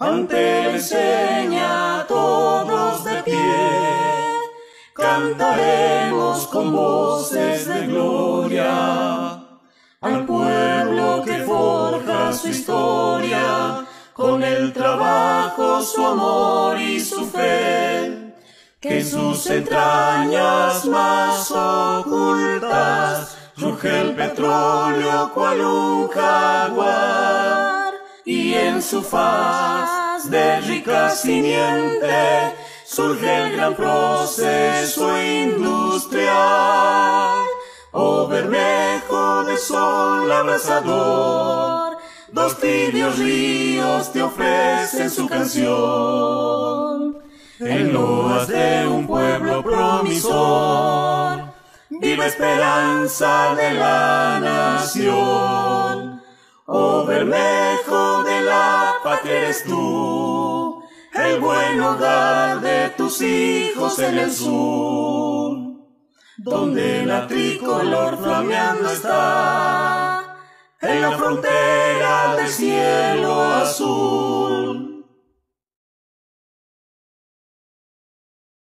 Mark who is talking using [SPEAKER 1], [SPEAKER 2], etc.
[SPEAKER 1] ante enseña todos de pie, cantaremos con voces de gloria al pueblo que forja su historia con el trabajo, su amor y su fe, que en sus entrañas más ocultas ruge el petróleo cual un en su faz de rica simiente surge el gran proceso industrial. Oh Bermejo de sol abrasador, dos tibios ríos te ofrecen su canción. En loas de un pueblo promisor, viva esperanza de la nación. Oh Bermejo patria eres tú, el buen hogar de tus hijos en el sur, donde la tricolor flameando está, en la frontera del cielo azul.